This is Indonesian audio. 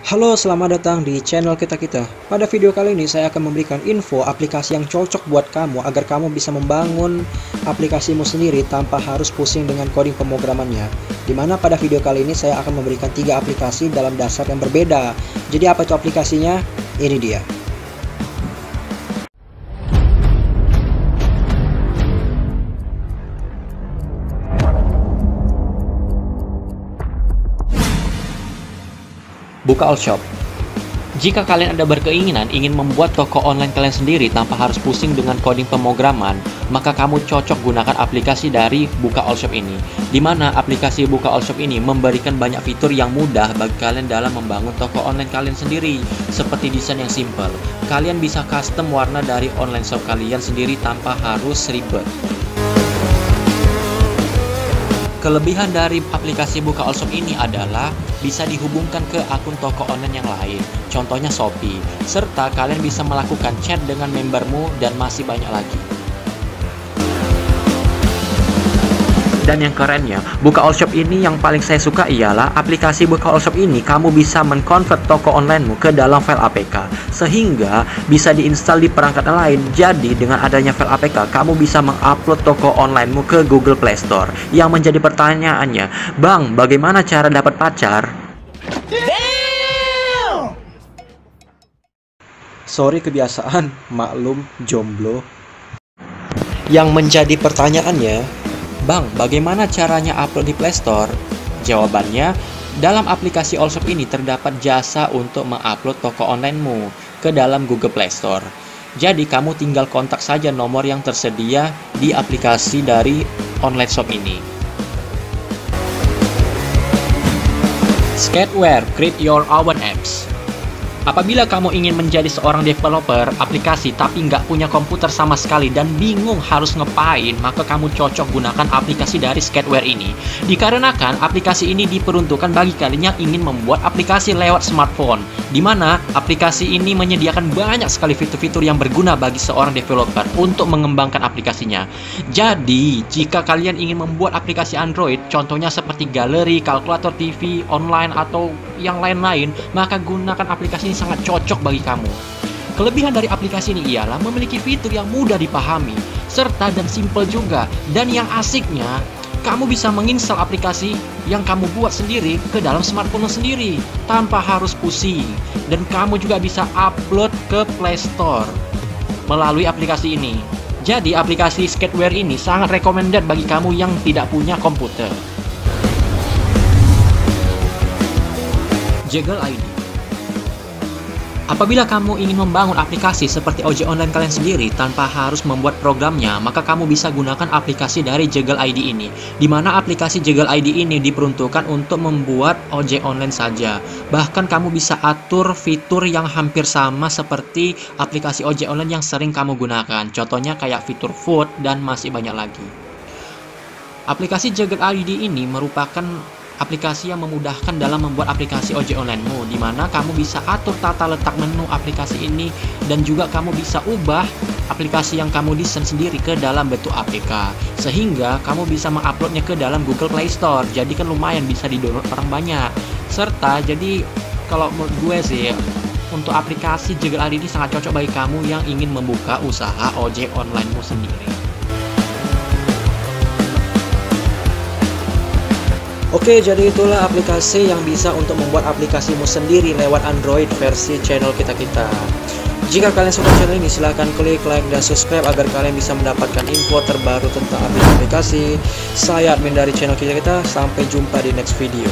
Halo, selamat datang di channel kita-kita. Pada video kali ini saya akan memberikan info aplikasi yang cocok buat kamu agar kamu bisa membangun aplikasimu sendiri tanpa harus pusing dengan coding pemrogramannya. Di mana pada video kali ini saya akan memberikan tiga aplikasi dalam dasar yang berbeda. Jadi apa itu aplikasinya? Ini dia. Buka all shop. Jika kalian ada berkeinginan ingin membuat toko online kalian sendiri tanpa harus pusing dengan coding pemrograman, maka kamu cocok gunakan aplikasi dari Buka All Shop ini. Di mana aplikasi Buka All Shop ini memberikan banyak fitur yang mudah bagi kalian dalam membangun toko online kalian sendiri, seperti desain yang simple. Kalian bisa custom warna dari online shop kalian sendiri tanpa harus ribet. Kelebihan dari aplikasi Buka All Shop ini adalah bisa dihubungkan ke akun toko online yang lain, contohnya Shopee, serta kalian bisa melakukan chat dengan membermu dan masih banyak lagi. Dan yang kerennya, Buka All Shop ini yang paling saya suka ialah aplikasi Buka All Shop ini kamu bisa menconvert toko onlinemu ke dalam file APK sehingga bisa diinstal di perangkat lain. Jadi dengan adanya file APK, kamu bisa mengupload toko onlinemu ke Google Play Store. Yang menjadi pertanyaannya, "Bang, bagaimana cara dapat pacar?" Sorry kebiasaan, maklum jomblo. Yang menjadi pertanyaannya, Bang, bagaimana caranya upload di Play Store? Jawabannya, dalam aplikasi Allshop ini terdapat jasa untuk mengupload toko onlinemu ke dalam Google Play Store. Jadi kamu tinggal kontak saja nomor yang tersedia di aplikasi dari online shop ini. Skateware, create your own apps. Apabila kamu ingin menjadi seorang developer aplikasi tapi nggak punya komputer sama sekali dan bingung harus ngepain, maka kamu cocok gunakan aplikasi dari Skateware ini. Dikarenakan aplikasi ini diperuntukkan bagi kalian yang ingin membuat aplikasi lewat smartphone, di mana aplikasi ini menyediakan banyak sekali fitur-fitur yang berguna bagi seorang developer untuk mengembangkan aplikasinya. Jadi, jika kalian ingin membuat aplikasi Android, contohnya seperti galeri, kalkulator TV, online, atau yang lain-lain, maka gunakan aplikasi ini sangat cocok bagi kamu. Kelebihan dari aplikasi ini ialah memiliki fitur yang mudah dipahami, serta dan simple juga. Dan yang asiknya, kamu bisa menginstal aplikasi yang kamu buat sendiri ke dalam smartphone sendiri tanpa harus pusing. Dan kamu juga bisa upload ke Play Store melalui aplikasi ini. Jadi aplikasi Skateware ini sangat recommended bagi kamu yang tidak punya komputer. Jegel ID Apabila kamu ingin membangun aplikasi seperti ojek online kalian sendiri tanpa harus membuat programnya, maka kamu bisa gunakan aplikasi dari Jegel ID ini. Di mana aplikasi Jegel ID ini diperuntukkan untuk membuat ojek online saja. Bahkan kamu bisa atur fitur yang hampir sama seperti aplikasi ojek online yang sering kamu gunakan. Contohnya kayak fitur food dan masih banyak lagi. Aplikasi Jegel ID ini merupakan aplikasi yang memudahkan dalam membuat aplikasi ojek onlinemu di mana kamu bisa atur tata letak menu aplikasi ini dan juga kamu bisa ubah aplikasi yang kamu desain sendiri ke dalam bentuk APK sehingga kamu bisa menguploadnya ke dalam Google Play Store. Jadi kan lumayan bisa didownload orang banyak. Serta jadi kalau menurut gue sih untuk aplikasi Jegel ini sangat cocok bagi kamu yang ingin membuka usaha ojek onlinemu sendiri. Oke, jadi itulah aplikasi yang bisa untuk membuat aplikasimu sendiri lewat Android versi channel kita-kita. Jika kalian suka channel ini, silahkan klik like dan subscribe agar kalian bisa mendapatkan info terbaru tentang aplikasi. Saya admin dari channel kita-kita, sampai jumpa di next video.